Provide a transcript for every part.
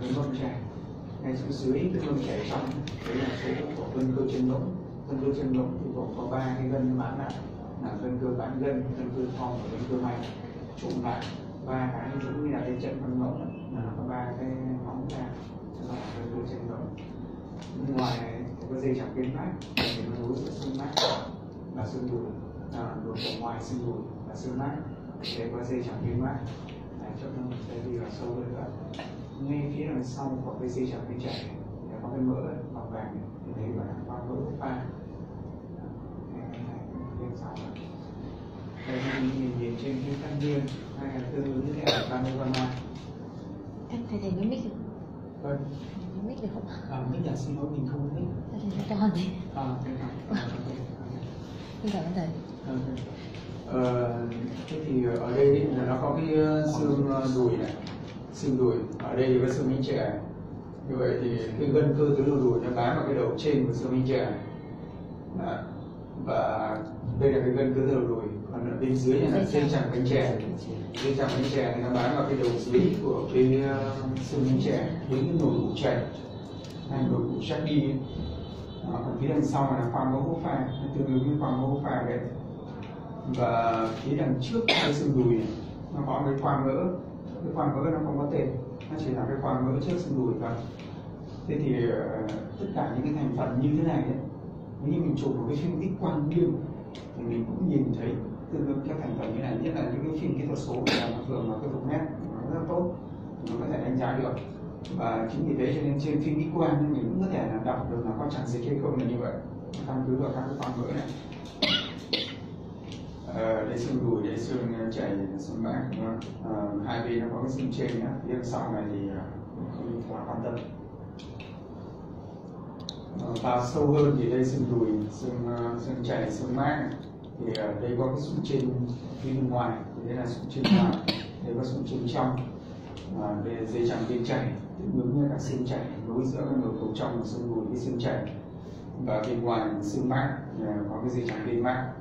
cái mâm chè ngay xuống dưới cái mâm chảy trong đấy là số của gân cơ chân ngỗng gân cơ chân ngỗng thì gồm có ba cái gân bán nặng là gân cơ bán gân gân cơ thon và gân cơ mày. Trụng lại ba cái giống như là cái trận phân ngỗng là nó có ba cái móng ra là gân cơ chân ngỗng ngoài có dây chẳng bên mát thì nó nối giữa xương mát và xương đùi. À, đùi ở ngoài xương đùi và xương mát để có dây chẳng bên mát này cho nó sẽ đi vào sâu hơn nữa ngay phía đằng sau của cái dây chẳng bên chạy. Này để có cái mỡ màu vàng này. Thì đấy gọi là qua mỡ pha bên sau đây mình nhìn, trên cái căn nguyên. Hay là tương ứng với cái panorama Anh thầy thầy nói mic vâng. Mic được không à, mấy nhà xin lỗi mình không biết Thầy thầy cho con đi. À? À, ok. Xin cảm ơn thầy. Ờ, thế thì ở đây là nó có cái ờ, xương ờ, đùi này xương đùi. Ở đây thì có xương minh trẻ như vậy thì cái gân cơ tứ đầu đùi nó bám vào cái đầu trên của xương minh trẻ Đó. và đây là cái gân cơ tứ đầu đùi. Còn ở bên dưới này là dây chẳng bánh chè dây chẳng bánh chè thì nó bám vào cái đầu dưới của cái xương minh trẻ với cái nồi củ chảy hay nồi củ chắc đi. Đó, còn phía đằng sau là khoang mẫu hố pha tương ứng với khoang mẫu hố pha đấy. Và phía đằng trước cái xương đùi nó có cái khoang mỡ cái khoang mỡ nó không có tên nó chỉ là cái khoang mỡ trước xương đùi thôi. Thế thì ờ, tất cả những cái thành phần như thế này ấy, nếu như mình chụp một cái phim X quang biên thì mình cũng nhìn thấy tương ứng các thành phần như này nhất là những cái phim kỹ thuật số là nó thường là cái vùng nét nó rất tốt nó có thể đánh giá được. Và chính vì thế cho nên trên phim X quang mình cũng có thể là đọc được là có tràn dịch hay không là như vậy. Căn cứ vào các cái khoang mỡ này đây xương đùi đây xương chảy xương bát đúng không? Ờ, hai bên nó có cái xương trên nữa phía sau này thì ờ, không quá quan tâm. Ờ, vào sâu hơn thì đây xương đùi xương ờ, xương chảy xương mát thì ờ, đây có cái sụn trên bên ngoài thì đây là sụn trên ngoài đây có sụn trên trong. Ờ, đây là dây chẳng bên chảy tương ứng với các xương chảy nối giữa cái nồi cầu trong và xương đùi với xương chảy và bên ngoài là xương mát ờ, có cái dây chẳng bên mát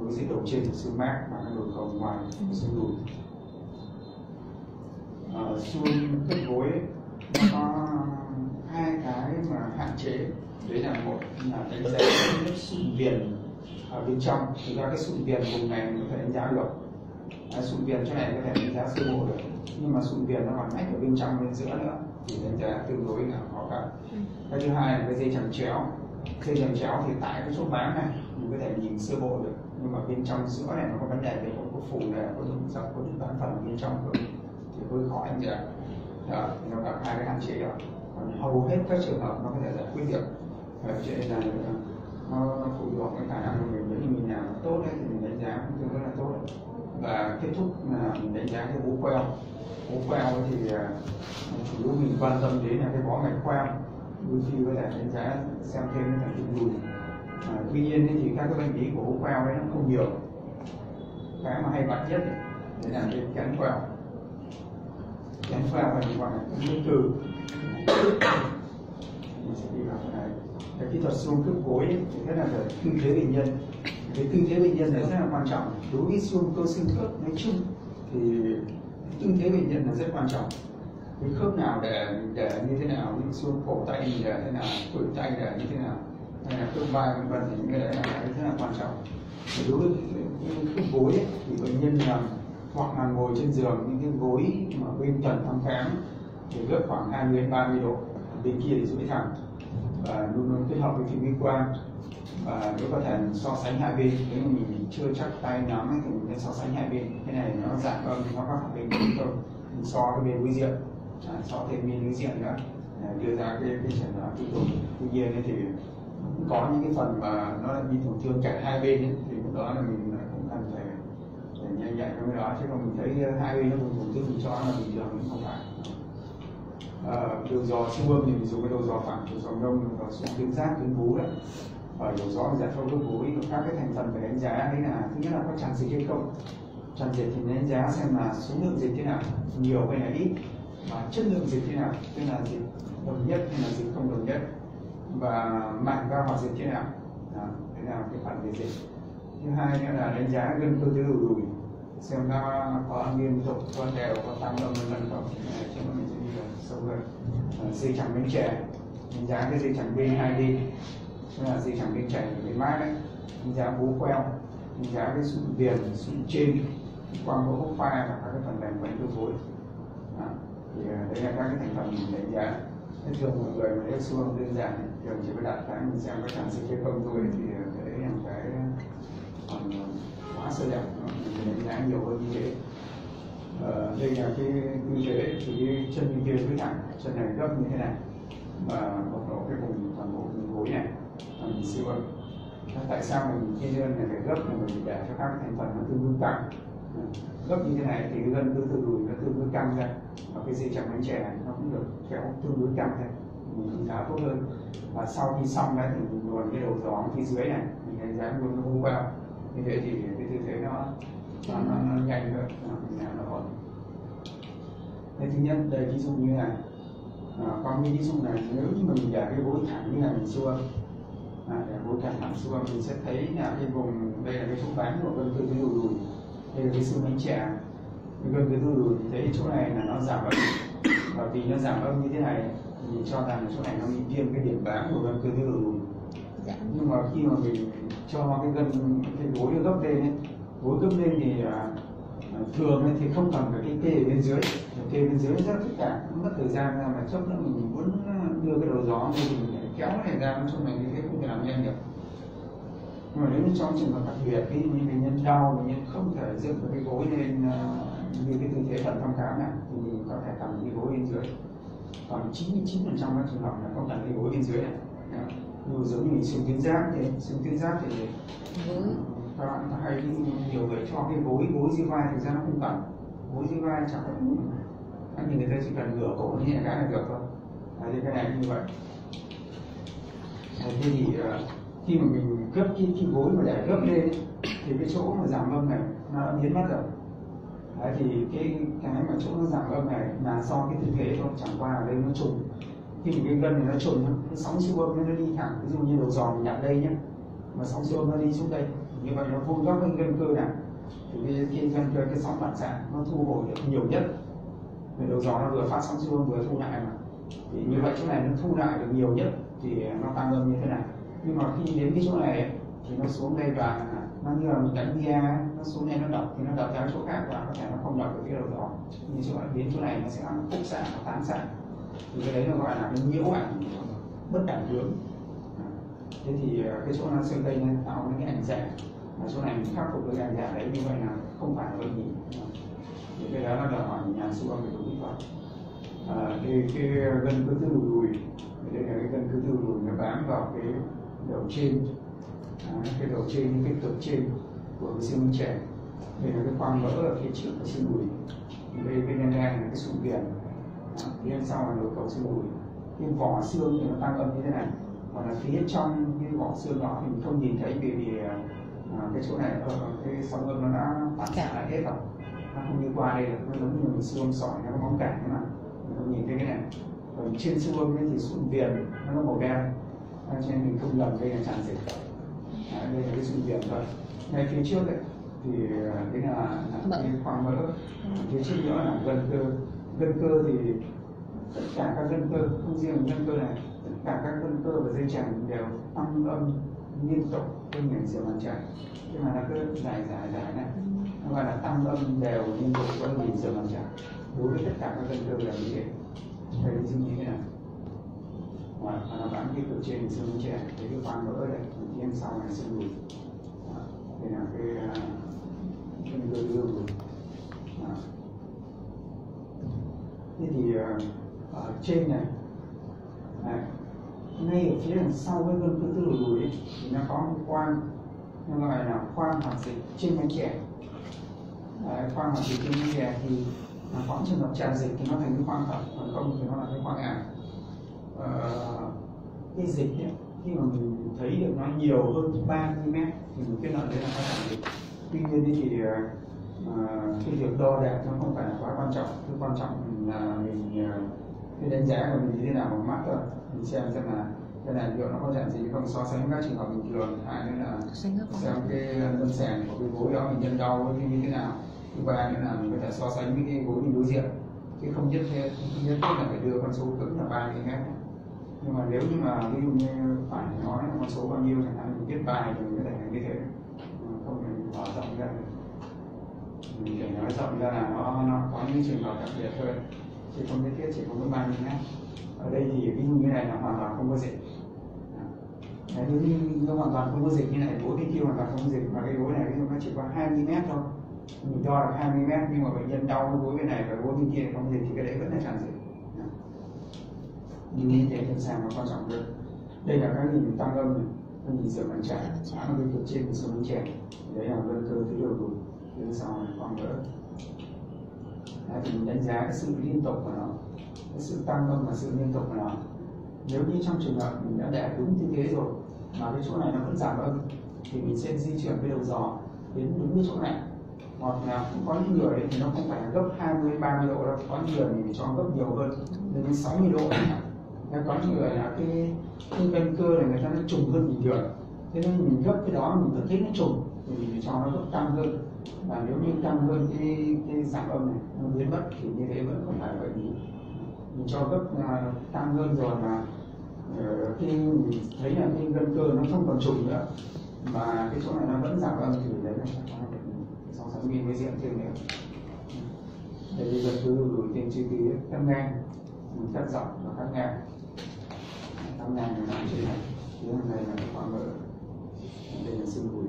Nối giữa đầu trên của xương mát và cái nồi cầu ngoài của xương đùi. Ờ, xương khớp gối nó có hai cái mà hạn chế. Đấy là một là đánh giá cái lớp sụn viền ở bên trong. Thì ra cái sụn viền vùng này mình có thể đánh giá được. À, sụn viền chỗ này có thể đánh giá sơ bộ được. Nhưng mà sụn viền nó còn nách ở bên trong bên giữa nữa thì đánh giá tương đối là khó khăn. Cái thứ hai là cái dây chẳng chéo. Dây chẳng chéo thì tại cái chỗ bám này mình có thể nhìn sơ bộ được nhưng mà bên trong sữa này nó có vấn đề về có có phù này có dụng dọc có những bán phần bên trong không thì hơi khó anh chị ạ. Đó, thì nó gặp hai cái hạn chế đó. Còn hầu hết các trường hợp nó có thể giải quyết được. Vậy cho nên là nó, nó phụ thuộc cái khả năng của mình. Nếu như mình làm tốt ấy, thì mình đánh giá cũng tương đối là tốt và kết thúc là mình đánh giá cái bố queo. Bố queo thì à, chủ yếu mình quan tâm đến là cái bó mạch queo. Đôi khi có thể đánh giá xem thêm cái thành tích à, tuy nhiên thì các cái bệnh lý của bố queo ấy nó không nhiều. Cái mà hay gặp nhất ấy, làm việc cái kén queo kén queo hay gọi là cái từ. Mình sẽ đi vào cái này cái kỹ thuật xương khớp gối thì rất là về tư thế bệnh nhân. Cái tư thế bệnh nhân này rất là quan trọng. Đối với xương cơ xương khớp nói chung thì tư thế bệnh nhân là rất quan trọng. Cái khớp nào để để như thế nào những xương cổ tay để thế nào khuỷu tay để như thế nào? Hay là tương vai vân vân thì những cái đấy là cái rất là quan trọng. Thì đối với cái gối ấy, thì bệnh nhân nằm hoặc là ngồi trên giường những cái gối mà bên trần thăm khám thì gấp khoảng 20 đến 30 độ bên kia thì duỗi thẳng và luôn luôn kết hợp với phim vi quan và nếu có thể so sánh hai bên nếu mà mình chưa chắc tay nắm thì mình nên so sánh hai bên. Cái này nó giảm âm nó có hai bên chúng tôi mình so cái bên đối diện. À, so thêm bên đối diện nữa. Đưa ra cái cái chẩn đoán cuối cùng tuy nhiên thì có những cái phần mà nó bị tổn thương cả hai bên ấy, thì lúc đó là mình cũng cần phải phải nhanh nhạy trong cái đó. Chứ còn mình thấy ờ, hai bên nó cũng tổn thương mình cho là bình thường cũng không phải. Ờ, à, đầu gió siêu âm thì mình dùng cái đầu gió phẳng đầu gió ngông đầu xuống tuyến giáp tuyến vú đấy và đầu gió giải phẫu gốc vú và các cái thành phần phải đánh giá đấy là thứ nhất là có tràn dịch hay không. Tràn dịch thì đánh giá xem là số lượng dịch thế nào nhiều hay là ít. Và chất lượng dịch thế nào tức là dịch đồng nhất hay là dịch không đồng nhất và mạng ra hoạt dịch thế nào à, thế nào cái phản về dịch. Thứ hai nữa là đánh giá gân cơ tứ đầu đùi xem nó có liên tục có đều có tăng động vân vân không. Chúng mình sẽ đi vào sâu hơn. Ờ, à, dây chẳng bánh chè đánh giá cái dây chẳng bên hai đi tức là dây chẳng bên chè bên mát đấy. Đánh giá bố queo. Đánh giá cái sụn viền sụn trên quang bộ hốc pha và các cái phần mềm quanh cơ phối à, thì ờ, đây là các cái thành phần mình đánh giá thế thường mọi người mà ép xương đơn giản thì thường chỉ phải đặt cái mình xem có sản sinh hay không thôi thì ờ, cái đấy là cái còn ờ, quá sơ đẹp mình đánh giá nhiều hơn như thế. Ờ, đây là cái tư thế thì cái chân bên kia với thẳng chân này gấp như thế này và bộc lộ cái vùng toàn bộ vùng gối này và mình siêu âm. Tại sao mình khi đơn này phải gấp là mình để cho các thành phần nó tương đương căng gấp như thế này thì cái gân từ từ đùi nó tương đối căng ra. Và cái dây chẳng bánh chè này nó cũng được kéo tương đối căng ra. Mình đánh giá tốt hơn. Và sau khi xong đấy thì mình luồn cái đầu gió phía dưới này. Mình đánh giá luôn nó hung vào như thế thì cái tư thế nó nó, nó, nó nhanh hơn. Nó, nó ổn. Cái thứ nhất đây ví dụ như này. À, còn cái ví dụ này nếu như mà mình để cái gối thẳng như này mình xua à, để gối thẳng thẳng xua mình sẽ thấy là cái vùng đây là cái chỗ bánh của gân cơ tứ đùi đùi đây là cái xương bánh chè cái gân cơ tứ đùi thì thấy chỗ này là nó giảm âm và vì nó giảm âm như thế này thì mình cho rằng chỗ này nó bị viêm cái điểm bám của gân cơ tứ đùi dạ. Nhưng mà khi mà mình cho cái gân cái gối nó gấp lên ấy, gối gấp lên thì à, à, thường ấy thì không cần phải cái kê ở bên dưới. Kê bên dưới rất phức tạp mất thời gian ra mà chốc nữa mình muốn đưa cái đầu gió thì mình kéo cái này ra trong này như thế không thể làm nhanh được nhưng mà nếu như trong trường hợp đặc biệt ví dụ như bệnh nhân đau bệnh nhân không thể dựng được cái gối lên à, như cái tư thế phần thăm khám này thì mình có thể cầm cái gối bên dưới. Còn 99 phần trăm các trường hợp là không cần cái gối bên dưới này như giống như mình xương tuyến giáp thì xương tuyến giáp thì gối các bạn hay nhiều người cho cái gối gối dưới vai thực ra nó không cần. Gối dưới vai chẳng có anh nhìn người ta chỉ cần ngửa cổ như cái là được thôi Đấy, thì cái này như vậy. Thế thì ờ, khi mà mình gấp cái, cái gối mà để gấp lên thì cái chỗ mà giảm âm này nó đã biến mất rồi. Đấy, thì cái cái mà chỗ nó giảm âm này là do cái thực thể thôi chẳng qua ở đây nó trùng. Khi mà cái gân này nó trùng nó sóng siêu âm nó đi thẳng. Ví dụ như đầu giò mình nhặt đây nhé mà sóng siêu âm nó đi xuống đây như vậy nó vuông góc cái gân cơ này. Thì cái, cái gân cơ cái sóng phản xạ nó thu hồi được nhiều nhất. Vì đầu gió nó vừa phát sóng siêu âm vừa thu lại mà. Thì như vậy chỗ này nó thu lại được nhiều nhất thì nó tăng âm như thế này nhưng mà khi đến cái chỗ này thì nó xuống đây và nó như là mình đánh bia nó xuống đây nó đập thì nó đập ra chỗ khác và có thể nó không đập được cái đầu đó. Nhưng chỗ này đến chỗ này nó sẽ khúc xạ nó tán xạ thì cái đấy nó gọi là cái nhiễu ảnh bất đẳng hướng thế thì ờ, cái chỗ nó xương tây nó tạo cái ảnh dạ và chỗ này mình khắc phục được cái ảnh dạng đấy như vậy là không phải là bệnh gì. Thì cái đó nó đòi hỏi nhà siêu âm về đúng kỹ thuật à, thì cái ờ, gân cơ tư đùi đây là cái gân cơ tư đùi nó bám vào cái đầu trên. À, cái đầu trên cái cực trên của cái xương trẻ. Đây là cái khoang vỡ ở phía trước của xương đùi. Đây bên đen đen là cái sụn viền à, phía sau là đầu cầu xương đùi. Cái vỏ xương thì nó tăng âm như thế này. Còn là phía trong cái vỏ xương đó thì mình không nhìn thấy vì vì à, cái chỗ này ở cái sóng âm nó đã phản xạ lại hết rồi. Nó không đi qua đây được nó giống như mình âm sỏi nó có bóng cản thế mà mình không nhìn thấy cái này. Còn trên ấy thì sụn viền nó có màu đen. à, cho nên mình không lầm đây là tràn dịch à, đây là cái sụn viền thôi. Ngay phía trước ấy thì à, cái là, là cái khoang mỡ. Phía trước nữa là gân cơ. Gân cơ thì tất cả các gân cơ không riêng gân cơ này tất cả các gân cơ và dây chằng đều tăng âm liên tục trên ngành diệu bàn chảy nhưng mà nó cứ dài dài dài này. Nó gọi là tăng âm đều liên tục với ngành diệu bàn chảy đối với tất cả các gân cơ là như thế. Đây là như thế này và và nó bám cái cửa trên xương trẻ cái cái khoang vỡ đây. Phía sau này xương vâng, đùi đây là cái à, cái cơ đưa đùi thế thì à, ở trên này. Này ngay ở phía đằng sau cái gân cơ tư đầu đùi ấy, thì nó có một khoang nó gọi là khoang hoạt dịch trên cánh trẻ. Đấy, khoang hoạt dịch trên cánh trẻ thì nó có trường hợp tràn dịch thì nó thành cái khoang thật còn không thì nó là cái khoang ảo cái dịch ấy, khi mà mình thấy được nó nhiều hơn 3 mm thì mình kết luận đấy là có tràn dịch tuy nhiên thì uh, cái việc đo đạc nó không phải là quá quan trọng. Cái quan trọng là mình uh, cái đánh giá của mình như thế nào bằng mắt thôi. Mình xem xem là cái này liệu nó có tràn gì không. So sánh với các trường hợp bình thường hai nữa là xem cái lâm sàng của cái gối đó bệnh nhân đau như thế nào. Thứ ba nữa là mình có thể so sánh với cái gối mình đối diện. Chứ không nhất thiết không nhất thiết là phải đưa con số cứng là ba mm nhưng mà nếu như mà ví dụ như phải nói con số bao nhiêu chẳng hạn mình viết bài thì mình có thể như thế không mình mở rộng ra. Mình để nói rộng ra là nó, nó có những trường hợp đặc biệt thôi. Chứ không nhất thiết chỉ có mỗi ba nhé. Ở đây thì ví dụ như này là hoàn toàn không có dịch. Đấy, nếu như nó hoàn toàn không có dịch như này gối bên kia hoàn toàn không có dịch. Mà cái gối này ví dụ nó chỉ có 20 mét thôi. Mình đo là 20 mét nhưng mà bệnh nhân đau cái gối bên này và gối bên kia không dịch thì cái đấy vẫn là tràn dịch nhưng như thế phần sàng nó quan trọng hơn. Đây là các nhìn tăng âm này các nhìn sửa bánh trải các bên cực trên của sửa bánh trẻ. Đấy là vân cơ thứ đầu đùi thứ sau này khoảng nữa đấy, thì mình đánh giá cái sự liên tục của nó cái sự tăng âm và sự liên tục của nó. Nếu như trong trường hợp mình đã đẻ đúng tư thế rồi mà cái chỗ này nó vẫn giảm âm thì mình sẽ di chuyển cái đầu gió đến đúng cái chỗ này. Hoặc là cũng có những người thì nó không phải là gấp 20 30 độ đâu có những người thì cho gấp nhiều hơn lên đến 60 độ nên có những người là cái cái gân cơ này người ta nó trùng hơn bình thường. Thế nên mình gấp cái đó mình vẫn thấy nó trùng thì mình cho nó gấp tăng hơn. Và nếu như tăng hơn cái cái giảm âm này nó biến mất thì như thế vẫn không phải bởi vì mình cho gấp uh, tăng hơn rồi mà uh, khi mình thấy là cái gân cơ nó không còn trùng nữa. Mà cái chỗ này nó vẫn giảm âm thì đấy là sau sáu nghìn mới diện thêm nữa. Đây là cứ đổi tên chi phí cắt ngang mình cắt dọc và cắt ngang cắt ngang là làm trên này. Phía này là khoa mỡ mở đây là xương đùi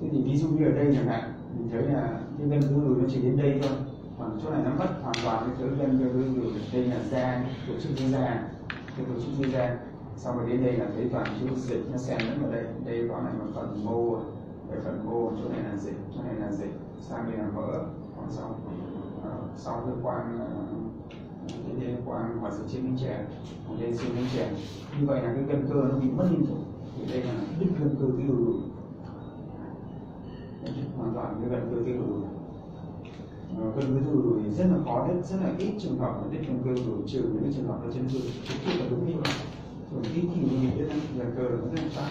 thế thì ví dụ như ở đây chẳng hạn, mình thấy là cái gân xương đùi nó chỉ đến đây thôi. Còn chỗ này nó mất hoàn toàn cái thứ gân xương đùi đây là da tổ chức dưới da cái tổ chức dưới da xong rồi đến đây là thấy toàn chỗ dịch, nó xen lẫn vào đây. Đây có này một phần mô, đây phần mô, chỗ này là dịch, chỗ này là dịch. Sang đây là mỡ còn sau ờ, sau cơ quan ờ, cái đây quan hoạt sự trên miếng chè lên đây trên miếng chè. Như vậy là cái gân cơ nó bị mất đi rồi thì đây là đứt gân cơ cái đùi hoàn toàn cái gân cơ cái đùi cân cơ đùi đùi rất là khó đứt rất là ít trường hợp là đứt cân cơ đùi trừ những cái trường hợp là chấn thương trực tiếp là đúng như vậy còn ít thì mình biết gân cơ là nó rất là chắc.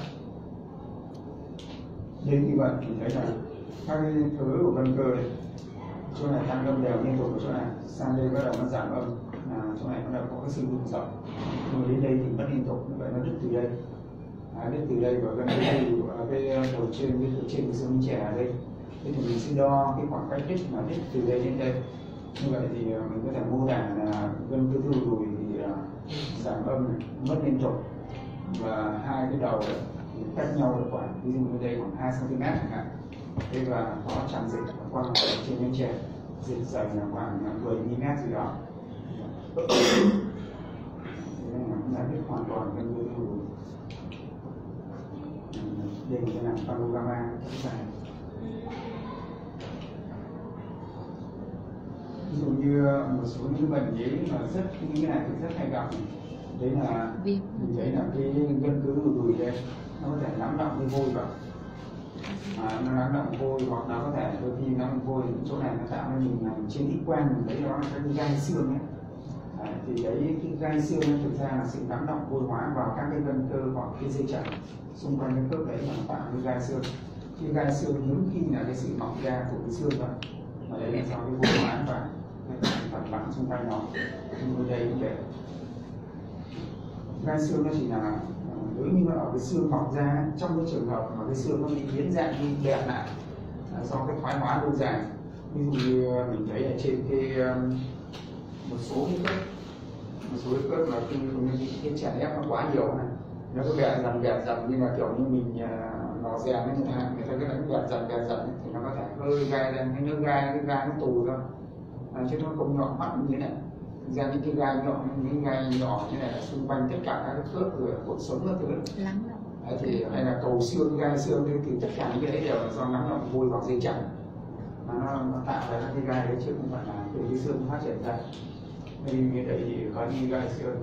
Nên như vậy thì thấy là các cái thứ của cân cơ này, chỗ này tăng âm đều liên tục chỗ này. Sang đây bắt đầu nó giảm âm là chỗ này nó đã có cái sự rung rộng rồi đến đây thì mất liên tục như vậy nó đứt từ đây. À, đứt từ đây và gần đây ở à, cái à, đầu trên cái đầu trên của xương trẻ ở đây. Thế thì mình sẽ đo cái khoảng cách đứt mà đứt từ đây đến đây. Như vậy thì à, mình có thể mô tả là gân cơ thư đùi thì giảm âm này, mất liên tục. Và hai cái đầu thì cách nhau được khoảng ví dụ như đây khoảng 2 cm chẳng hạn. Đây là có tràn dịch và quang trên bên trên dịch dày là khoảng 10 mm gì đó giải quyết hoàn toàn cái người thủ đây là làm panorama dài ví dụ như à, một số những bệnh lý mà rất những cái này thì rất hay gặp đấy là mình thấy là cái gân cứ đùi đùi đây nó có thể lắng động cái vôi vào à, nó lắng động vôi hoặc nó có thể đôi khi nó vôi chỗ này nó tạo ra nhìn là trên ít quen mình thấy đó là cái gai xương ấy thì đấy cái gai xương thực ra là sự tác động vôi hóa vào các cái gân cơ hoặc cái dây chằng xung quanh cái khớp đấy mà tạo cái gai xương. Cái gai xương hiếm khi là cái sự mọc ra của cái xương vậy mà đấy là do cái vôi hóa và cái phản lắng xung quanh nó. Như đây cũng vậy gai xương nó chỉ là ờ, nếu như mà ở cái xương mọc ra trong cái trường hợp mà cái xương nó bị biến dạng đi, đẹp lại, là do cái thoái hóa lâu dài. Ví dụ như ờ, mình thấy ở trên cái một số cái một số khớp mà khi mình cái chèn ép nó quá nhiều này nó có bẹt dần bẹt dần. Nhưng mà kiểu như mình uh, nó rèn với người ta người ta cái đánh bẹt dần bẹt dần thì nó có thể hơi gai lên. Cái nước gai cái gai nó tù thôi. À, chứ nó không nhọn mắt như thế này. Ra những cái gai nhọn những gai nhỏ như này là xung quanh tất cả các khớp rồi cuộc sống các thứ. Lắng Đấy, thì hay là cầu xương gai xương thì, thì tất cả những cái đấy đều là do nắng động vôi hoặc dây chằng. Mà nó, nó tạo ra các cái gai đấy chứ không phải là từ cái xương phát triển ra đây như đây thì có như gai xương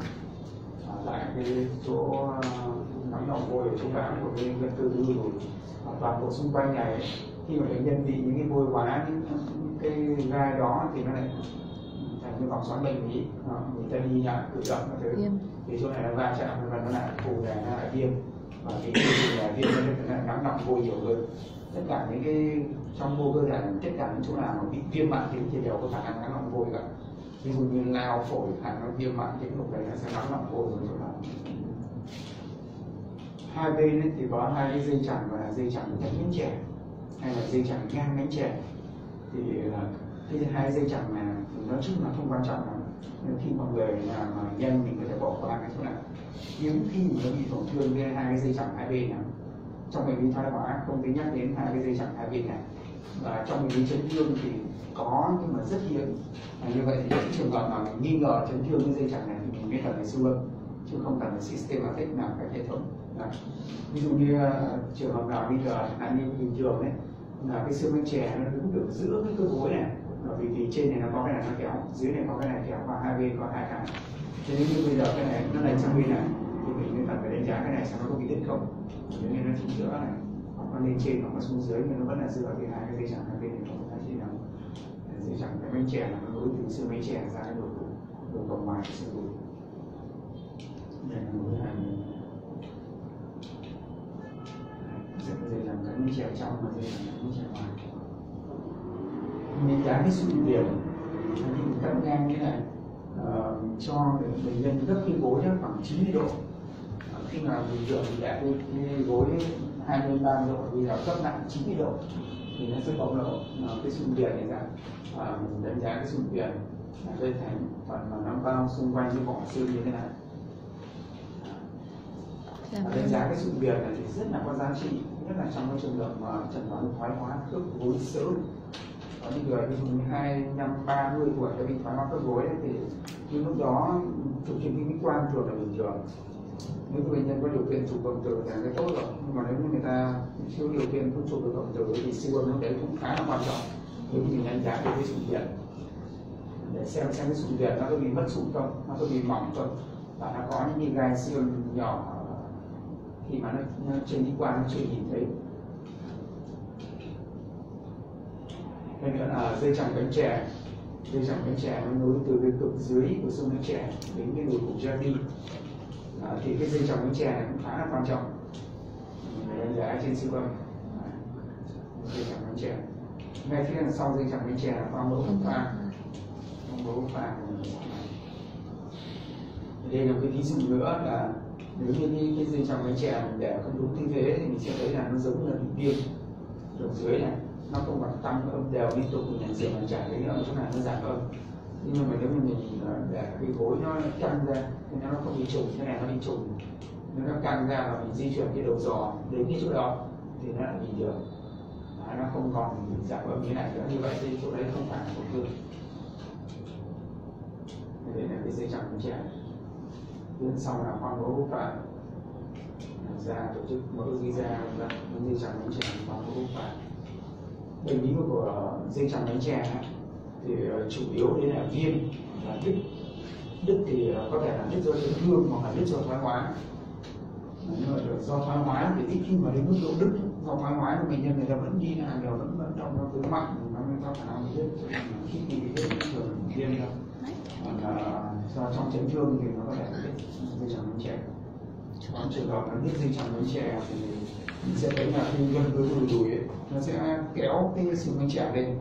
ở lại cái chỗ nắng động vôi ở chỗ bảng của cái gân tư rồi toàn bộ xung quanh này khi mà bệnh nhân bị những cái vôi hóa những, những cái gai đó thì nó lại thành cái vòng xoắn bệnh lý. Người ta đi nhận tự động các thứ. Thì chỗ này nó va chạm và nó lại phù này nó lại viêm. Và cái thì là viêm nó là nắng nọng vô nhiều hơn. Tất cả những cái trong mô cơ thể tất cả những chỗ nào mà bị viêm tính thì đều có khả năng nắng nọng vôi cả ví dụ như lao phổi khả nó viêm mãn tính lúc đấy nó sẽ nắng nọng phổi rồi chỗ nào hai bên ấy thì có hai cái dây chẳng, gọi là dây chẳng nhánh nhánh trẻ hay là dây chẳng ngang nhánh trẻ thì là cái hai dây chẳng này nói chung là không quan trọng lắm. Nhưng khi mọi người là mà nhân mình có thể bỏ qua cái chỗ này. Hiếm khi mà nó bị tổn thương với hai cái dây chẳng hai bên này. Trong bệnh lý thoái hóa, không tính nhắc đến hai cái dây chẳng hai bên này và trong những chấn thương thì có nhưng mà rất hiếm. À, như vậy thì những trường hợp mà mình nghi ngờ chấn thương cái dây chẳng này thì mình biết là phải siêu âm chứ không cần phải systematic làm cái hệ thống. Đấy. ví dụ như uh, trường hợp nào bây giờ hạn như bình thường đấy là cái xương bánh chè nó đứng được giữa cái cơ gối này. Bởi vì vì trên này nó có cái này nó kéo dưới này có cái này kéo và hai bên có hai cái. Thế nếu như bây giờ cái này nó lệch sang bên này thì mình mới cần phải đánh giá cái này xem nó có bị đứt không. Nếu như nó chỉnh giữa này nó lên trên hoặc nó xuống dưới nhưng nó vẫn là dựa cái hai cái dây chẳng hai bên không phải chỉ là dây chẳng cái bánh chè là nó nối từ xương bánh chè ra cái đùi đầu vòng ngoài xương đùi đây là nối hai bên dây chẳng cái bánh chè trong và dây chẳng cái bánh chè ngoài. Mình giá cái sự điểm mình cắt ngang như này. Uh, cho bệnh nhân gấp cái gối khoảng 90 độ. Uh, khi mà bình thường thì đã cái gối 20 30 độ bây giờ cấp lại 90 độ thì nó sẽ bộc lộ cái xung điểm này ra. Uh, mình đánh giá cái xung là đây thành phần mà nó bao xung quanh cái vỏ xương như thế này. Đánh giá cái sự việc này thì rất là có giá trị nhất là trong cái trường hợp mà chẩn đoán thoái hóa khớp gối sớm có những người ví dụ hai năm ba mươi tuổi đã bị thoái hóa khớp gối thì khi lúc đó chụp trên phim quan thường là bình thường nếu bệnh nhân có điều kiện chụp cộng tử là cái tốt rồi. Nhưng mà nếu như người ta thiếu điều kiện không chụp được cộng tử thì siêu âm lúc đấy cũng khá là quan trọng. Nếu mình đánh giá được cái sự kiện để xem xem cái sự kiện nó có bị mất sụn không nó có bị mỏng không. Và nó có những cái gai siêu nhỏ khi mà nó, nó trên đi qua nó chưa nhìn thấy. Cái nữa là dây chẳng cánh chè. Dây chẳng cánh chè nó nối từ cái cực dưới của xương cánh chè đến cái đùi cục ra đi à, thì cái dây chẳng bánh chè này cũng khá là quan trọng. Để đánh trên siêu âm dây chẳng bánh chè. Ngay phía đằng sau dây chẳng bánh chè là khoang mẫu pha khoang. Mẫu pha đây là cái ví dụ nữa là nếu như cái, cái dây chẳng bánh chè mình để không đúng tư thế thì mình sẽ thấy là nó giống là bị viêm ở dưới này nó không bằng tăng âm đều liên tục mình nhận diện mà chả cái âm chỗ này nó giảm âm nhưng mà nếu mà mình à, để cái gối nó căng ra thì nó không bị trùng cái này nó bị trùng. Nếu nó căng ra và mình di chuyển cái đầu giò đến cái chỗ đó thì nó lại bình thường Đấy, nó không còn giảm âm như này nữa. Như vậy thì chỗ đấy không phải là tổn thương. Đây là cái dây chẳng của trẻ bên sau là khoang mẫu phải. Ra tổ chức mẫu di ra là dây chẳng của trẻ khoang mẫu phải. Bệnh lý của dây chẳng bánh chè thì ờ, chủ yếu đấy là viêm và đứt. Đứt thì ờ, có thể là đứt do chấn thương hoặc là đứt do thoái hóa. Nhưng mà do thoái hóa thì ít khi mà đến mức độ đứt. Do thoái hóa thì bệnh nhân người ta vẫn đi lại đều vẫn vận động nó cứ mạnh nó mới có khả năng đứt. Khi bị đứt thường viêm đâu còn là do trong chấn thương thì nó có thể đứt dây chẳng bánh trẻ. Còn trường hợp là đứt dây chẳng bánh trẻ thì sẽ thấy là khi gân cứ đùi đùi ấy, nó sẽ kéo cái xương bánh trẻ lên.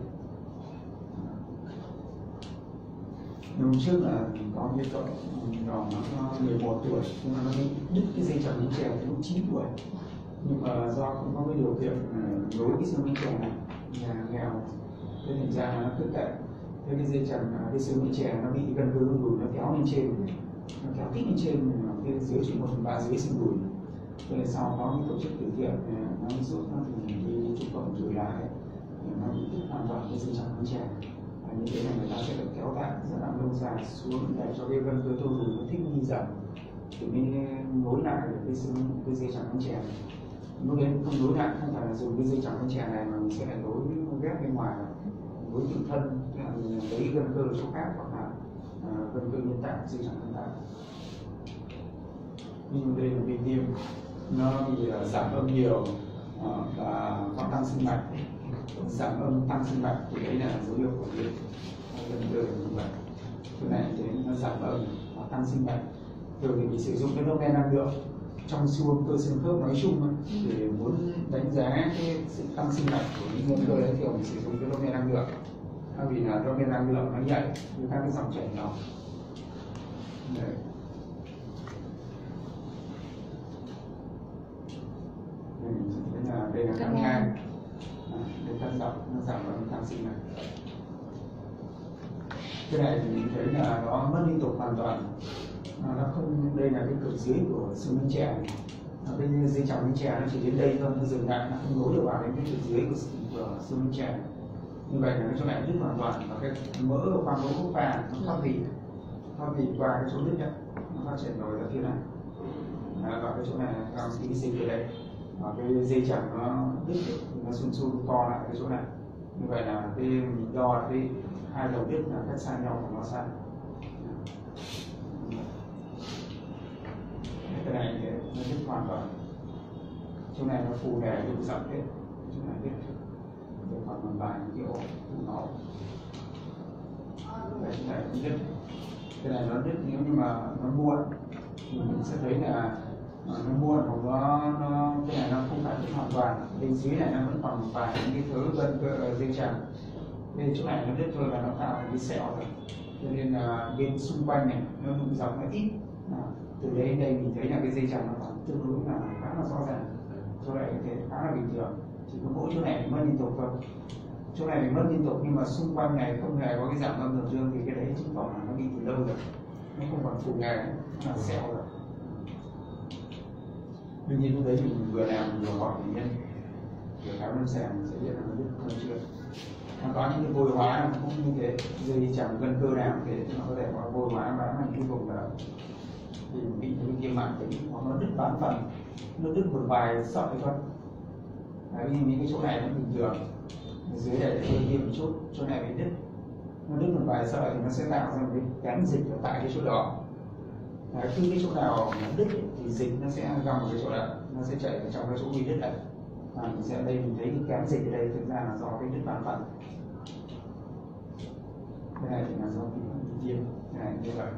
Năm trước là có cái cậu nhỏ nó 11 tuổi, nhưng mà nó bị đứt cái dây chẳng bánh chè từ lúc 9 tuổi. Nhưng mà do không có cái điều kiện nối cái xương bánh chèo này, nhà nghèo, thế thành ra nó khuyết tật thế cái dây chẳng à, cái xương bánh chèo nó bị gân cơ đùi, nó kéo lên trên nó kéo tít lên trên cái dưới chỉ một phần ba dưới xương đùi. Cho nên sau có những tổ chức từ thiện à, nó giúp nó thì đi chụp cộng rồi lại nó bị đứt hoàn toàn cái dây chẳng bánh chèo như thế này người ta sẽ được kéo tạng giai đoạn lâu dài xuống. Để cho cái gân cơ tô dùng nó thích nghi dần. Thì mới nối lại được cái xương, cái dây chẳng bánh chè. Lúc đấy không nối lại, không phải là dùng cái dây chẳng bánh chè này mà mình sẽ phải nối ghép bên ngoài. Nối tự thân lấy gân cơ chỗ khác hoặc là à, gân cơ nhân tạo, dây chẳng nhân tạo. Nhưng đây là bị viêm. Nó bị à, giảm âm nhiều à, và có tăng sinh mạch giảm âm tăng sinh mạch thì đấy là dấu hiệu của viêm gần cơ như vậy cái này thì nó giảm âm và tăng sinh mạch thường thì mình sử dụng cái men năng lượng trong siêu âm cơ xương khớp nói chung để muốn đánh giá cái sự tăng sinh mạch của những nhân cơ đấy thì mình sử dụng cái men năng lượng. Thay vì là men năng lượng nó nhảy như các cái dòng chảy nhỏ. Đấy. Đây đây là cắt ngang để tăng đây tăng nó giảm vào tăng sinh này. cái này thì mình thấy là nó mất liên tục hoàn toàn. À, nó không đây là cái cực dưới của xương minh chè này. à, cái dây chằng minh chè nó chỉ đến đây thôi nó dừng lại nó không nối được vào đến cái cực dưới của, của xương minh chè như vậy là cái chỗ này đứt hoàn toàn và cái mỡ ở khoang mỡ quốc vàng nó thoát vị thoát vị qua cái chỗ đứt đấy nó phát triển rồi ra phía này. À, và cái chỗ này là cái sinh từ đây. Và cái dây chẳng nó đứt được, sun sun to lại cái chỗ này. Như vậy là cái mình đo là cái hai đầu đứt là cách xa nhau của nó xa. Cái này thì nó đứt hoàn toàn. Chỗ này nó phù nề đủ rộng hết. Chỗ này đứt. Để còn một vài cái ổ nó. Cái này cũng đứt. Cái này nó đứt nếu như mà nó muộn thì mình sẽ thấy là nó muộn hoặc nó nó cái này nó không phải là hoàn toàn bên dưới này nó vẫn còn một vài những cái thứ gân cơ dây chằng nên chỗ này nó đứt thôi là nó tạo thành cái sẹo rồi cho nên là bên xung quanh này nó nung dọc nó ít à, từ đây đến đây mình thấy là cái dây chằng nó còn tương đối là khá là rõ ràng chỗ này thì khá là bình thường chỉ có mỗi chỗ này mình mất liên tục thôi chỗ này mình mất liên tục nhưng mà xung quanh này không hề có cái giảm âm tổn thương thì cái đấy chứng tỏ là nó bị từ lâu rồi nó không còn phù nghề là sẹo rồi đương nhiên lúc đấy thì mình vừa làm vừa hỏi bệnh nhân. Vừa khám lâm sàng sẽ biết là nó biết không chưa. Nó có những cái vôi hóa nó cũng như thế. Dây chẳng gân cơ nào thì nó có thể có vôi hóa và vào cuối cùng là thì bị những viêm mãn tính, hoặc nó đứt bán phần. Nó đứt một vài sợi thôi. Đấy vì những cái chỗ này nó bình thường. Dưới này hơi viêm một chút, chỗ này bị đứt. Nó đứt một vài sợi thì nó sẽ tạo ra một cái gắn dịch ở tại cái chỗ đó. Đấy, khi cái chỗ nào nó đứt ấy, thì dịch nó sẽ găm vào cái chỗ đó nó sẽ chạy vào trong cái chỗ bị đứt đấy. À, mình sẽ đây mình thấy cái kém dịch ở đây thực ra là do cái đứt bàn phận cái này thì là do cái viêm. Cái này như vậy.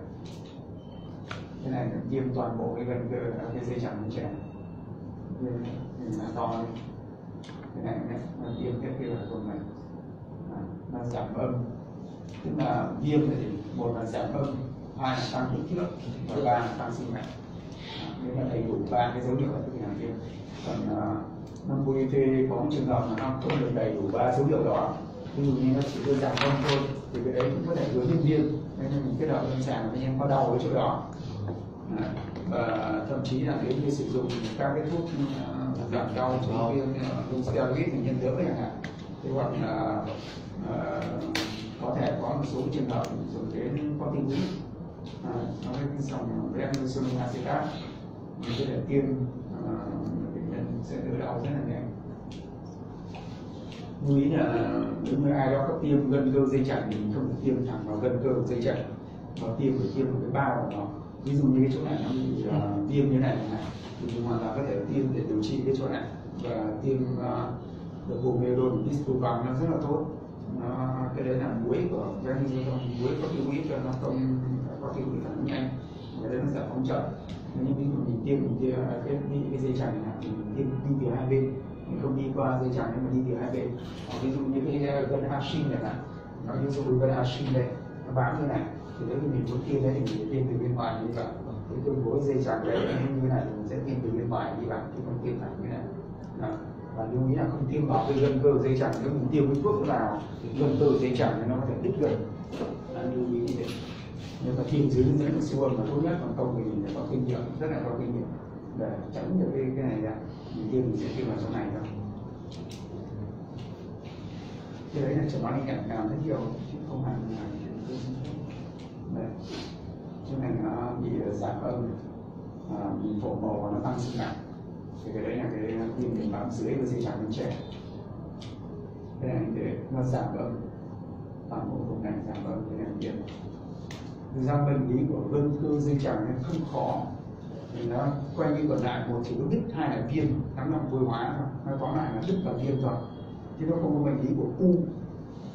Cái này là viêm toàn bộ cái gần cơ à, cái dây chẳng trẻ. Viêm thì là to lên cái này nhé nó viêm cái kia là vùng này. À, nó giảm âm. Tức là viêm thì một là giảm âm hai là tăng kích thước và ba là tăng sinh mạch À, nếu mà đầy đủ ba cái dấu hiệu là thì là viêm còn uh, năm UIT có một trường hợp mà nó không được đầy đủ ba dấu hiệu đó. Ví dụ như nó chỉ đơn giản không thôi thì cái đấy cũng có thể hướng đến viêm nên mình kết hợp lâm sàng bệnh nhân có đau ở chỗ đó. À, và thậm chí là nếu như sử dụng các cái thuốc uh, giảm đau chống viêm uh, steroid thì nhân đỡ chẳng hạn. Thế hoặc là uh, có thể có một số trường hợp dùng đến corticoid à, nó với cái dòng prednisolone acetat mình có thể tiêm bệnh nhân sẽ đỡ đau rất là nhanh. Lưu ý là nếu như ai đó có tiêm gân cơ dây chằng thì mình không được tiêm thẳng vào gân cơ dây chằng. Mà tiêm phải tiêm một cái bao của nó ví dụ như cái chỗ này nó bị uh, viêm như này hạn thì mình hoàn toàn có thể tiêm để điều trị cái chỗ này. Và tiêm uh, được gồm medon discovan nó rất là tốt. Nó cái đấy là muối của cái muối có tiêu huyết cho nó không có thể bị phản ứng nhanh. Và đấy nó sẽ phóng chậm. Nếu như ví dụ mình tiêm mình tiêm cái bị cái dây chằng này thì mình tiêm đi từ hai bên. Mình không đi qua dây chằng nhưng mà đi từ hai bên. Hoặc ví dụ như cái à, gân Hashim này này nó ví dụ gân Hashim đây, nó bám như này. Thì nếu như mình muốn tiêm đấy thì mình tiêm từ bên ngoài như vậy thế tôi gối dây chằng đấy như này thì mình sẽ tiêm từ bên ngoài như vậy chứ không tiêm thẳng như này. Đó. và lưu ý là không tiêm vào cái gân cơ dây chằng. Nếu mình tiêm cái thuốc vào thì gân cơ dây chằng thì nó có thể đứt gần lưu ý như thế nếu mà tiêm dưới hướng dẫn của siêu âm là tốt nhất còn không thì mình phải có kinh nghiệm rất là có kinh nghiệm để tránh được cái, cái này ra. Mình tiêm mình sẽ tiêm vào chỗ này thôi. Cái đấy là chẩn đoán hình ảnh nào rất nhiều chứ không hẳn là đấy. Chỗ này nó bị giảm âm à, bị phổ màu và nó tăng sinh nặng. Thì cái đấy là cái nhìn điểm bám dưới và dây chẳng bên trẻ cái này để nó giảm âm. Toàn bộ vùng này giảm âm cái này tiêm thực ra bệnh lý của gân cơ dây chẳng nên không khó. Thì nó quay như còn lại một chỉ có đứt hai là viêm lắm là vôi hóa thôi. Nó tóm lại là đứt và viêm rồi. Chứ nó không có bệnh lý của u.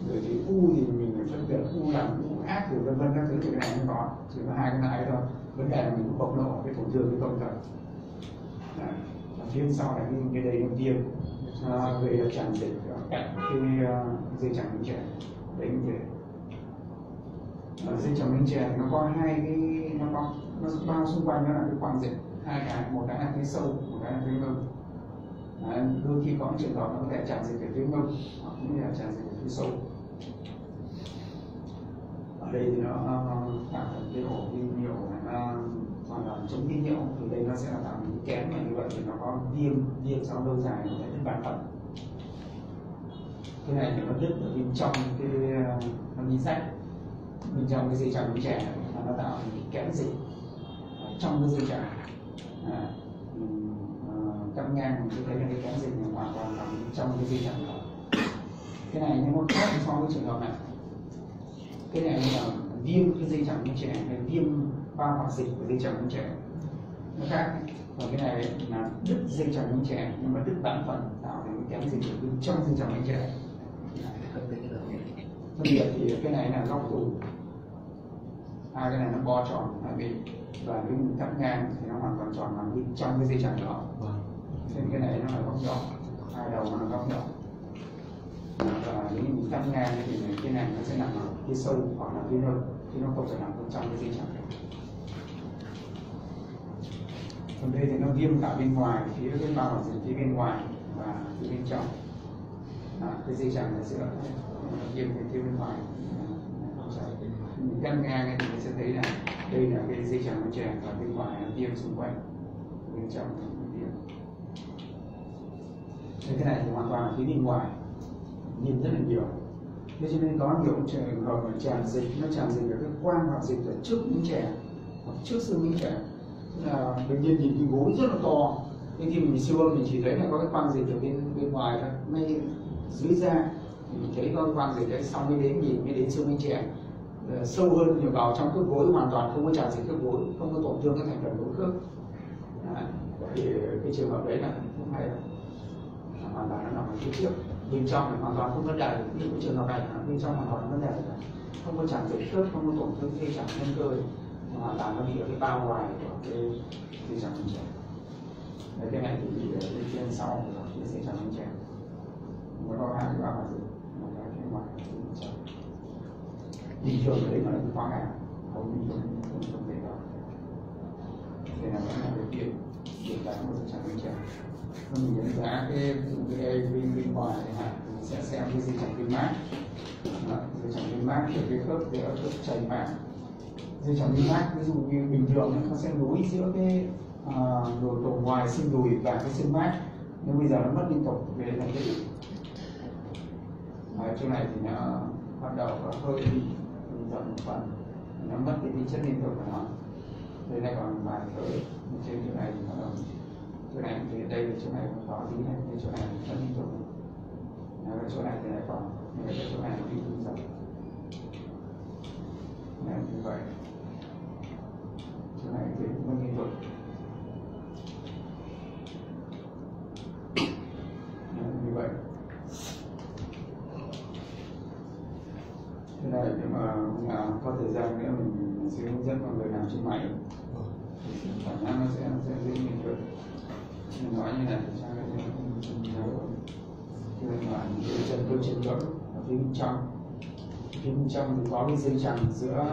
Rồi thì u thì mình phải phân biệt u lành u ác rồi vân vân các thứ thì cái này không có. Chỉ có hai cái này thôi. Vấn đề là mình cũng bộc lộ cái tổn thương cái không cần viêm sau này cái, cái đây nó viêm. Về chẳng dịch cạnh cái dây chẳng miếng chè đấy Ờ, ở dây chẳng miếng chè nó có hai cái nó có nó bao xung quanh nó là cái quang dịch. Hai cái một cái là phía sâu một cái là phía ngực. Đấy, đôi khi có trường hợp nó có thể tràn dịch ở phía ngực hoặc cũng như là tràn dịch ở phía sâu ở đây thì nó ờ, tạo thành cái ổ vi nhiều nó à, hoàn toàn chống viêm nhiễu thì đây nó sẽ là tạo những kén mà như vậy thì nó có viêm viêm sau lâu dài nó sẽ đứt bản phận cái này thì nó đứt ở bên trong cái ờ, nó bị rách bên trong cái dây chằng trẻ là nó tạo thành kẽm dịch trong cái dây chằng. À, cắt à, ngang mình sẽ thấy là cái kẽm dịch này hoàn toàn nằm trong cái dây chằng đó. Cái này nó khác so với trường hợp này cái này là viêm cái dây chằng của trẻ hay viêm bao hoạt dịch của dây chằng của trẻ. Nó khác còn cái này là đứt dây chằng của trẻ nhưng mà đứt bản phần tạo thành cái kẽm dịch ở bên trong dây chẳng trẻ phân biệt thì cái này là góc tủ. Hai cái này nó bo tròn hai bên và cái mình cắt ngang thì nó hoàn toàn tròn nằm bên trong cái dây chẳng đó. Nên cái này nó là góc nhỏ. Hai đầu nó là góc nhỏ. Và nếu mình cắt ngang thì cái này nó sẽ nằm ở phía sâu hoặc là phía ngực chứ nó không phải nằm bên trong cái dây chẳng còn đây thì nó viêm cả bên ngoài phía bên bao dịch phía bên ngoài và phía bên trong à, cái dây chẳng ở giữa viêm bên tiêu bên ngoài. Mình cắt ngang thì mình sẽ thấy là đây là cái dây chẳng của chèn và bên ngoài là viêm xung quanh. Bên trong là viêm. Cái này thì hoàn toàn là phía bên ngoài. Nhìn rất là nhiều. Thế cho nên có nhiều trường hợp mà tràn dịch. Nó tràn dịch ở cái quang hoặc dịch ở trước miếng chè hoặc trước xương miếng chè là bệnh nhân nhìn cái gối rất là to. Nhưng khi mình siêu âm mình chỉ thấy là có cái quang dịch ở bên bên ngoài thôi. Ngay dưới da thấy có quan quang đấy xong mới đến nhìn mới đến xương miếng trẻ sâu hơn nhiều vào trong khớp gối hoàn toàn không có tràn dịch khớp gối không có tổn thương các thành phần gối khớp thì cái trường hợp đấy là không hay hoàn toàn nó nằm ở phía trước bên trong thì hoàn toàn không vấn đề như cái trường hợp này bên trong hoàn toàn vấn đề không có tràn dịch khớp không có tổn thương dây chẳng nhân cơ hoàn toàn nó bị ở cái bao ngoài của cái dây chẳng trẻ đấy cái này thì bị bên trên sau của cái dây chẳng trẻ nó A hai cái bao hòa dịch một cái cái đó chẳng trẻ giá cái ngoài này sẽ xem cái mát cái khớp ví dụ như bình thường nó sẽ nối giữa cái đồ tổ ngoài xương đùi và cái xương mát nhưng bây giờ nó mất liên tục về cái ở chỗ này thì nó bắt đầu có hơi bị dần một phần, nó mất cái tính chất liên tục của nó. Đây này còn vài tới trên chỗ này thì nó đồng chỗ này thì đây là chỗ này còn có tí này cái chỗ này vẫn liên tục. Này cái chỗ này thì lại còn nhưng cái chỗ này thì cũng dần này như vậy. Chỗ này thì vẫn liên tục như vậy thế này để mà là có thời gian nữa mình sẽ hướng dẫn mọi người làm trên máy. Khả năng nó sẽ sẽ dễ nhìn được mình nói như này thì sao cái này không nhớ. Rồi cái cái chân tôi chân gẫm ở phía bên trong phía bên trong thì có cái dây chằng giữa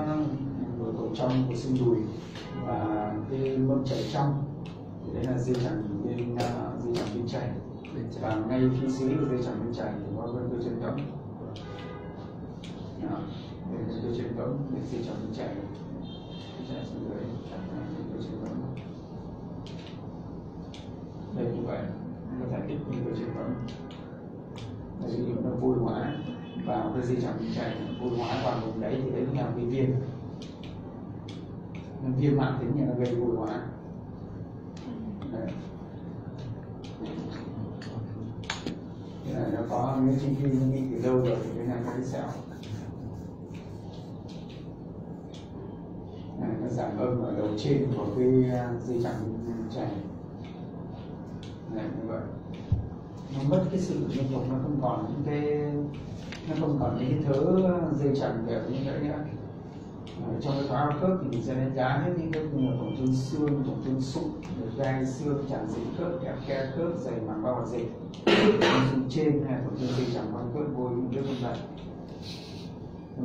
đồ cổ trong của xương đùi và cái mâm chảy trong thì đấy là dây chằng bên uh, dây chằng bên chảy. Và ngay phía dưới dây chằng bên chảy thì có cái cơ chân động để đây là đôi chân để khi chằng bên chảy chạy xuống dưới, chẳng hạn thì tôi chân cấm đây như vậy, nó giải thích như đôi chân gẫm ví dụ nó vui hóa vào cái dây chẳng chạy, vui hóa vào vùng đấy thì đấy là cái viêm nó viêm mạng tính là nó gây vui hóa đấy. cái là nó có những chi phí nó bị từ lâu rồi thì cái này nó sẽ âm ở đầu trên của cái à, dây chẳng trẻ. Này, như vậy. Nó mất cái sự liên tục, nó không còn những cái, nó không còn những cái thứ dây chẳng kiểu như vậy nữa. Ở trong cái thoái hóa khớp thì mình sẽ đánh giá hết những cái như là tổn thương xương tổn thương sụn gai xương tràn dịch khớp kẹp ke khớp dày màng bao hoạt dịch tổn thương trên hay tổn thương dây chẳng quanh khớp vô những cái vân vân.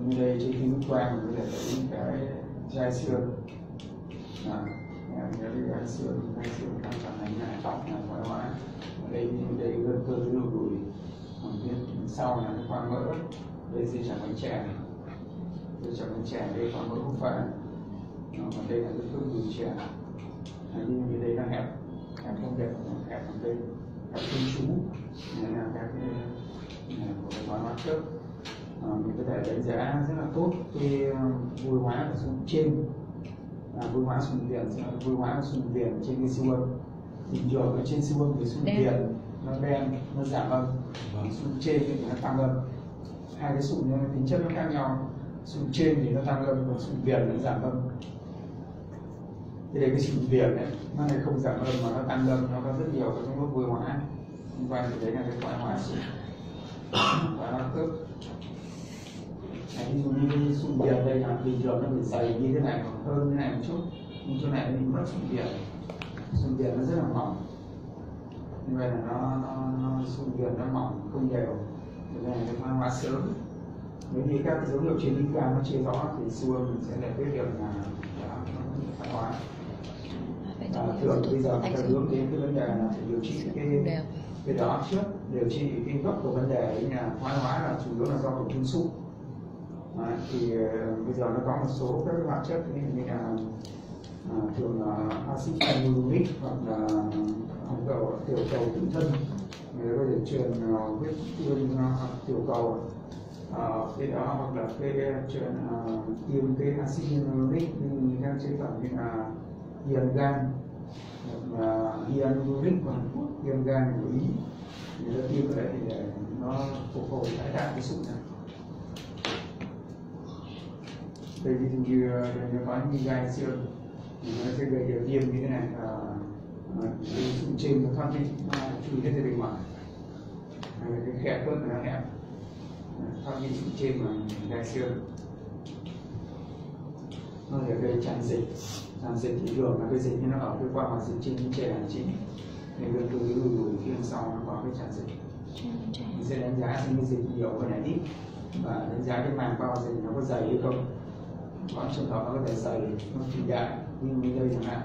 Như đây trên kính quang mình có thể thấy cái gai xương. Dạ. Dạ, nhớ cái xương gai xương đang phản ánh là trọng là thoái hóa ở đây đây gân cơ dưới đầu đùi còn phía sau là cái khoang mỡ. Đây dây chẳng bánh chè dây chẳng bánh chè đây khoang mỡ không phải. Còn đây là cái khớp đùi chè. Nhưng như đây đang hẹp. Hẹp không đẹp hẹp ở đây. Hẹp không chú. Này là các cái của cái thoái hóa khớp à, ờ, mình có thể đánh giá rất là tốt cái ờ, vui hóa ở xuống trên à, vui hóa xương viền vui hóa của xương viền trên cái siêu âm. Bình thường ở trên siêu âm cái xương viền nó đen nó giảm âm. Xương trên thì nó tăng âm. Hai cái sụn tính chất nó khác nhau. Sụn trên thì nó tăng âm còn sụn viền nó giảm âm. Thì đây cái sụn viền này nó này không giảm âm mà nó tăng âm. Nó có rất nhiều cái mức vui hóa xung quanh thì đấy là cái thoái hóa sụn thoái hóa khớp Dụ như sụn viền đây là bình thường nó bị dày như thế này còn hơn thế này một chút. Nhưng chỗ này bị mất sụn viền sụn viền nó rất là mỏng. Như vậy là nó nó, nó sụn viền nó mỏng không đều. Thế này nó thoái hóa sớm. Nếu như các dấu hiệu trên đi ca nó chưa rõ thì âm mình sẽ giải quyết được là đã thoái hóa và thường bây giờ người ta hướng đến cái vấn đề là phải điều trị cái cái đó trước điều trị cái gốc của vấn đề là thoái hóa là chủ yếu là do tổn thương sụn à, thì uh, bây giờ nó có một số các hoạt chất như là uh, thường là axit hyaluronic hoặc là à, hồng cầu tiểu cầu tự thân. Người ta có thể truyền ờ, huyết tương ờ, tiểu cầu cái đó hoặc là cái truyền tiêm cái axit hyaluronic như các chế tạo như là hiền gan và hyaluronic của Hàn Quốc. Viêm gan của Ý. Người ta tiêm cái đấy để nó phục hồi tái tạo cái sụn này. Đây ví dụ như nếu có những gai xương thì nó sẽ gây viêm như thế này, và ờ, cái sụn trên nó thoát đi nó chui hết ra bên ngoài. Cái khe khớp nó hẹp. Thoát đi sụn trên mà gai xương. Nó sẽ gây tràn dịch. Tràn dịch thì thường là cái dịch như nó ở cái qua hoạt dịch trên chè là chính. Thì gần từ cái lùi đùi phía sau nó có cái tràn dịch. Mình sẽ đánh giá xem cái dịch nhiều hơn là ít. Và đánh giá cái màng bao dịch nó có dày hay không có trường hợp nó có thể dày nó chỉ dạng như như đây chẳng hạn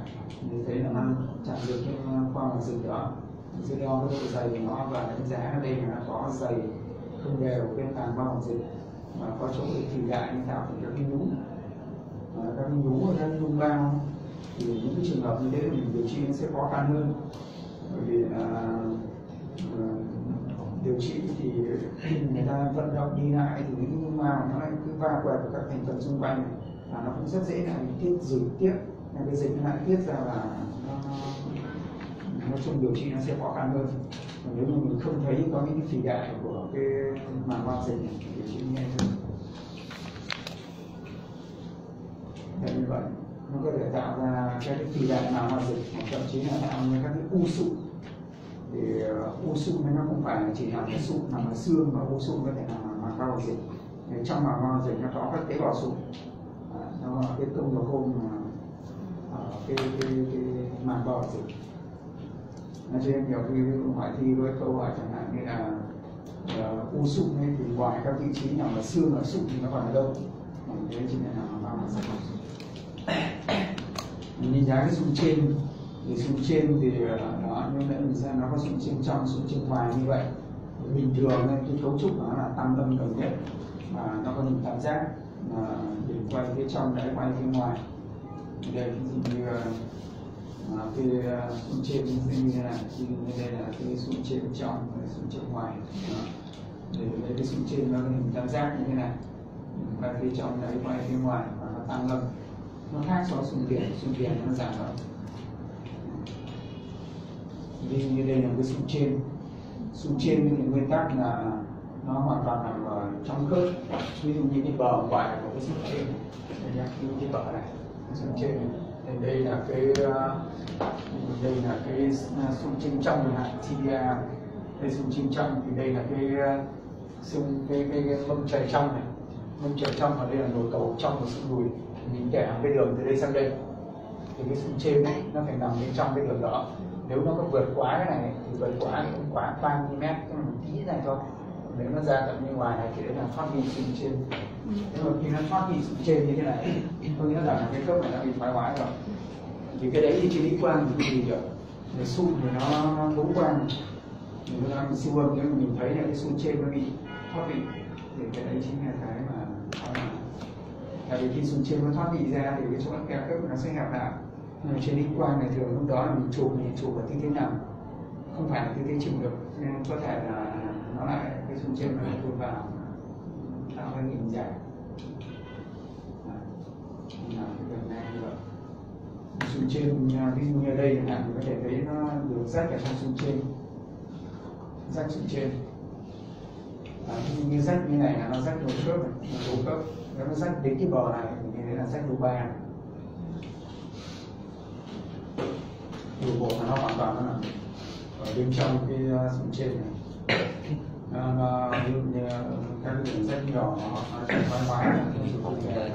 như thấy là nó chặn được cái ờ, khoang hoạt dịch đó. Mình sẽ đo cái độ dày của nó và đánh giá ở đây là nó có dày không đều bên tàn bao hoạt dịch mà có chỗ thì đại như thành các cái nhú. Các cái nhú các nhung bao thì những cái trường hợp như thế mình điều trị nó sẽ khó khăn hơn. Bởi vì là uh, điều trị thì người ta vận động đi lại thì những cái nhung nó lại cứ va quẹt vào các thành phần xung quanh và nó cũng rất dễ lại tiết dịch tiết. Cái dịch nó lại tiết ra là nó, nói chung điều trị nó sẽ khó khăn hơn. Và nếu mà mình không thấy có những cái phì đại của cái màng bao dịch thì điều trị nhanh hơn. Là như vậy. Nó có thể tạo ra các cái phì đại màng mà dịch hoặc thậm chí là tạo ra các cái u sụn thì uh, u sụn nó không phải là chỉ là cái sụn nằm ở xương mà u sụn có thể là màng bao dịch. Trong màng bao dịch nó có các tế bào sụn nó cái công nó gồm mà cái, cái, cái, cái bò bao dịch cho nên nhiều khi hỏi thi với câu hỏi chẳng hạn như là uh, u sụn ấy thì ngoài các vị trí nào mà xương ở sụn thì nó còn ở đâu? Thế chính là nào bao dịch mình đánh giá cái sụn trên thì sụn trên thì nó như nãy mình xem nó có sụn trên trong sụn trên ngoài như vậy. Bình thường nên cái cấu trúc nó là tam âm đồng nhất và nó có hình tam giác mà quay phía trong đấy quay phía ngoài. Đây ví dụ như uh, cái sụn trên như thế này thì đây là cái sụn trên trong và sụn trên ngoài. Đó. để lấy cái sụn trên nó hình tam giác như thế này. Quay phía trong đấy quay phía ngoài và nó tăng âm nó khác so với sụn viền sụn nó giảm âm vì như đây là cái sụn trên. Sụn trên thì nguyên tắc là nó hoàn toàn nằm ở trong khớp ví dụ như cái bờ ngoài của cái xương trên đây nhá như cái bờ này xương trên thì đây là cái uh, đây là cái uh, xương trên trong chẳng hạn tibia đây xương trên trong thì đây là cái uh, xương cái cái, cái mông trời trong này. Mông trời trong và đây là nồi cầu trong của xương đùi. Mình kẻ cái đường từ đây sang đây. Thì cái xương trên này nó phải nằm bên trong cái đường đó. Nếu nó có vượt quá cái này thì vượt quá thì cũng quá 3 mm một tí này thôi nếu nó ra tận bên ngoài này thì đấy là thoát vị sinh trên. Nhưng mà khi nó thoát vị sinh trên như thế này, có nghĩa là cái khớp này đã bị thoái hóa rồi. Thì cái đấy thì trên lý quan thì gì được để xung thì nó thấu quan. Mình làm siêu âm nhưng mình thấy là cái xung trên nó bị thoát vị, thì cái đấy chính là cái mà tại vì khi xung trên nó thoát vị ra thì cái chỗ kẹp khớp nó sẽ hẹp lại. Nhưng trên lý quan này thường lúc đó là mình chụp thì chụp ở tư thế nào không phải là tư thế chịu được, nên có thể là nó lại cái xung trên nó tôi vào tạo ra hình giải là cái đường này như vậy xung trên à, ví dụ như ở đây chẳng hạn có thể thấy nó được rách ở trong xung trên. Rách xung trên. À, ví dụ như rách như này là nó rách đầu khớp này nó đầu khớp. Nếu nó rách đến cái bờ này thì đấy là rách đầu ba. Đầu bộ nó hoàn toàn nó nằm ở bên trong cái à, xung trên này nó, ví dụ như ờ, các cái đường rách nhỏ nó sẽ thoái hóa thì không thể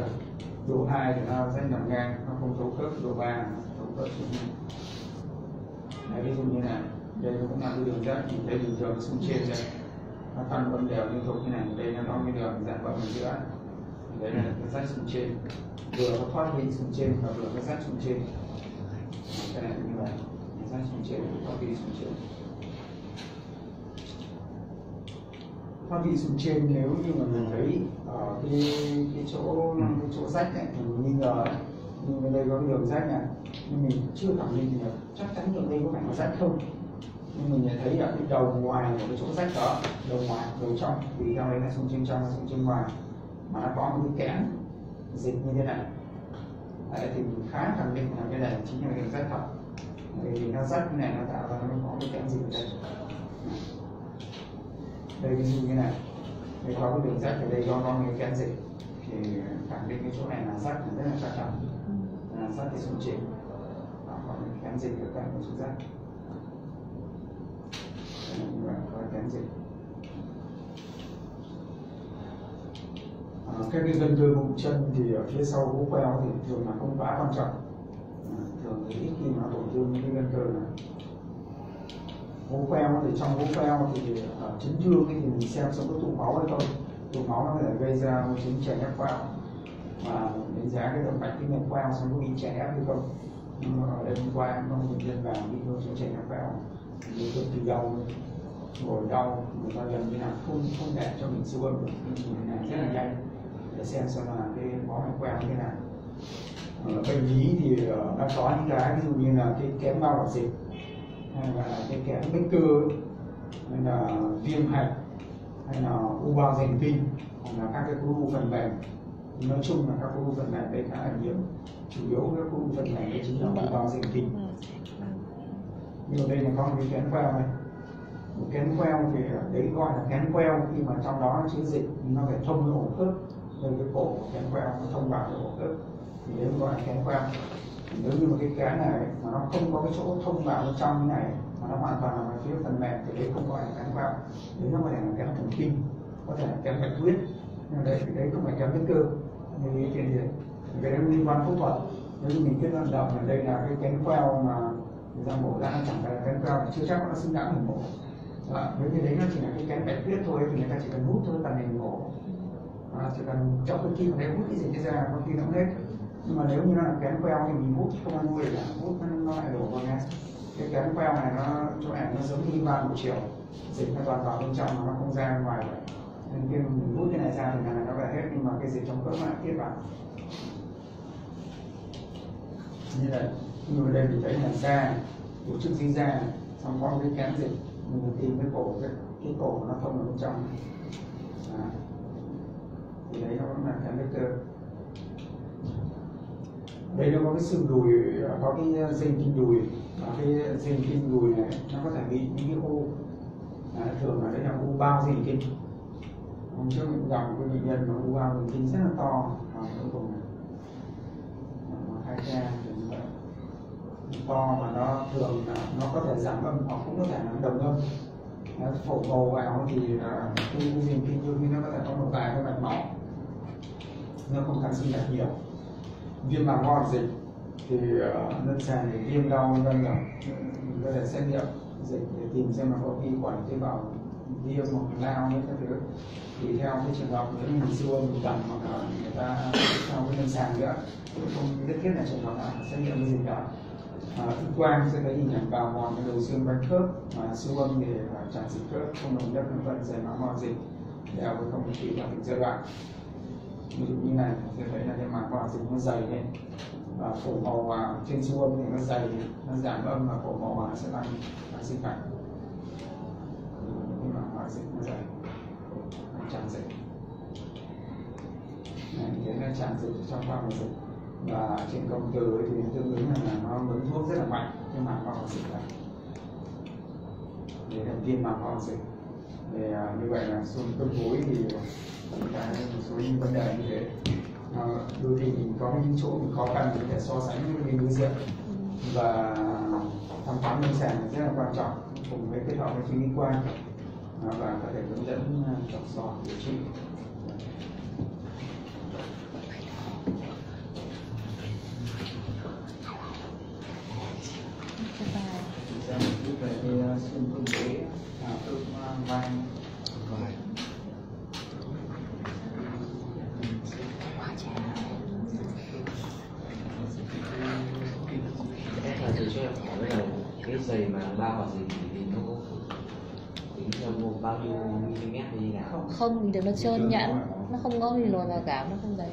độ hai thì nó sẽ nằm ngang nó không thấu khớp độ ba thấu khớp xuống Đấy, ví dụ như này đây nó cũng là cái đường rách nhìn thấy bình thường xuống trên đây. Nó phân bấm đều liên tục như này đây nó có cái đường dạng bậc ở giữa đấy là cái rách xuống trên. Vừa nó thoát lên xuống trên và vừa cái rách xuống trên. Cái này như vậy rách xuống trên thoát đi xuống trên. Thoát vị xuống trên nếu như mà mình thấy ở cái cái chỗ cái chỗ rách này thì mình nghi ngờ nhưng bên đây có cái đường rách này. Nhưng mình chưa khẳng định được chắc chắn đường đây có phải là rách không. Nhưng mình thấy ở cái đầu ngoài của cái chỗ rách đó đầu ngoài đầu trong vì theo đấy là xuống trên trong xuống trên ngoài. Mà nó có một cái kẽm dịch như thế này. Đấy, thì mình khá khẳng định là cái này chính là cái rách thật. Bởi vì nó rách như này nó tạo ra nó có cái kẽm dịch ở đây đây ví dụ như này. Đây có cái đường rách ở đây có có cái kẽm dịch thì khẳng định cái chỗ này là rách là rất là chắc chắn là rách thì đó, có cái kẽm dịch ở cạnh cái chỗ rách như vậy có kẽm dịch. À, các cái gân cơ bụng chân thì ở phía sau hố queo thì thường là không quá quan trọng. À, thường thì ít khi mà tổn thương những cái gân cơ này hố queo thì trong hố queo thì ở chấn thương thì mình xem xem có tụ máu hay không. Tụ máu nó có thể gây ra một chứng chèn ép queo và đánh giá cái động mạch cái mạch queo xem có bị chèn ép hay không. Nhưng mà ở đây hôm qua có một bệnh nhân vào bị vô chứng chèn ép queo đối tượng từ đau ngồi đau, người ta gần như là không không để cho mình siêu âm được. Mình làm rất là nhanh để xem xem là cái máu mạch queo như thế nào. Ờ, bệnh lý thì ờ, đã có những cái, ví dụ như là cái kém bao hoạt dịch hay là cái kẽm bích cơ hay là viêm hạch hay là u bao dành kinh hoặc là các cái khối u phần mềm nói chung là các khối u phần mềm đây khá là nhiều chủ yếu các khối u phần mềm đây chính là u bao dành kinh nhưng ở đây là có một cái kén queo này. Kén queo thì đấy gọi là kén queo khi mà trong đó nó chứa dịch nó phải thông với ổ khớp. Đây cái cổ của kén queo nó thông vào cái ổ khớp. Thì đấy gọi là kén queo nếu như mà cái kén này mà nó không có cái chỗ thông vào bên trong như này mà nó hoàn toàn là phía phần mềm thì đấy không gọi là kén vào. Đấy nó có thể là kén thần kinh có thể là kén bạch huyết nhưng mà đấy đấy không phải kén vết cơ như ý kiến gì? Cái đấy liên quan phẫu thuật. Nếu như mình kết luận đầu là đây là cái kén queo mà người ta mổ ra nó chẳng phải là kén queo chưa chắc nó xứng đáng mình mổ à, nếu như đấy nó chỉ là cái kén bạch huyết thôi thì người ta chỉ cần hút thôi là mình mổ à, chỉ cần trong cái kim đấy hút cái gì ra con kim nó hết nhưng mà nếu như nó là kén queo thì mình hút không ăn nuôi cả. Hút nó lại đổ vào nghe cái kén queo này nó chỗ này nó giống như ba một chiều. Dịch nó toàn vào bên trong mà nó không ra ngoài vậy. Nên khi mình hút cái này ra thì này nó về hết nhưng mà cái dịch trong cỡ lại tiết vào. Như là người đây mình thấy là da tổ chức dưới da xong có cái kén dịch mình tìm cái cổ cái, cái cổ nó thông ở bên trong à. thì đấy nó cũng là kén vector. cơ đây nó có cái xương đùi à, có cái à, dây kinh đùi và cái dây kinh đùi này nó có thể bị những cái u. À, thường là đấy là u bao dây kinh. Hôm trước mình gặp một bệnh nhân mà u bao dây kinh rất là to và cuối cùng là hai ca như vậy. To mà nó thường là nó có thể giảm âm hoặc cũng có thể là đồng âm. Nó phổ bầu vào thì là cái dây kinh đôi khi nó có thể có một vài cái mạch máu. Nó không canxi sinh đặc nhiều viêm màng ho dịch thì uh, lâm sàng thì viêm đau vân là có thể xét nghiệm dịch để tìm xem là có vi khuẩn tế bào viêm hoặc lao hay các thứ. Thì theo cái trường hợp nếu mình siêu âm tầm hoặc là người ta theo cái lâm sàng nữa không nhất thiết là trường hợp nào xét nghiệm cái gì cả à, X quang sẽ thấy hình ảnh bào mòn cái đầu xương bánh khớp mà siêu âm thì là tràn dịch khớp không đồng nhất vân vân dày máu mòn dịch. Đều với không tùy vào từng giai đoạn ví dụ như này, thì thấy là cái màng quang dịch nó dày lên. Và phổ màu vào trên siêu âm thì nó dày, nó giảm âm và phổ màu vào sẽ tăng tăng sinh cảnh cái màng mòn dịch nó dày, nó tràn dịch. Này thế nó tràn dịch trong quang dịch và trên công từ thì tương ứng là nó ngấm thuốc rất là mạnh, cái màng quang dịch này. Để làm tiên màng quang dịch. Thì à, như vậy là xương khớp gối thì chúng một số những vấn đề như thế à, đôi khi mình có những chỗ mình khó khăn có phải so sánh với bên đối diện và thăm khám lâm sàng rất là quan trọng cùng với kết hợp với chuyên y quan à, và có thể hướng dẫn chọn sò điều trị Bye một chút về xương khớp gối xương vai giày mà ba hoặc gì thì nó có tính theo bao nhiêu mm như nào? Không, bình thường nó trơn nhẵn. Nó không có gì lồi vào cảm, nó không đấy.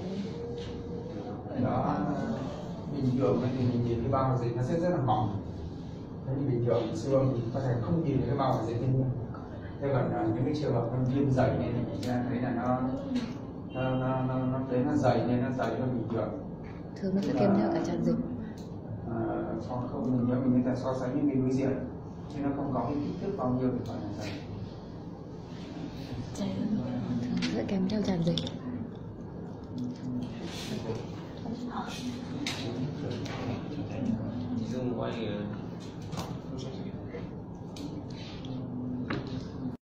Đó bình thường thì mình nhìn cái bao dịch nó sẽ rất là mỏng. Thế thì bình thường siêu âm thì có thể không nhìn thấy cái bao dịch thiên nhiên thế còn à, những cái trường hợp nó viêm dày này thì mình sẽ thấy là nó nó nó nó, nó thấy nó dày nên nó dày hơn bình thường. Thường nó sẽ kèm theo cả tràn dịch so không mình nhớ mình có thể so sánh với người đối diện. Chứ nó không có cái kích thước bao nhiêu thì gọi là dày. Thường sẽ kèm theo tràn dịch Dương gọi là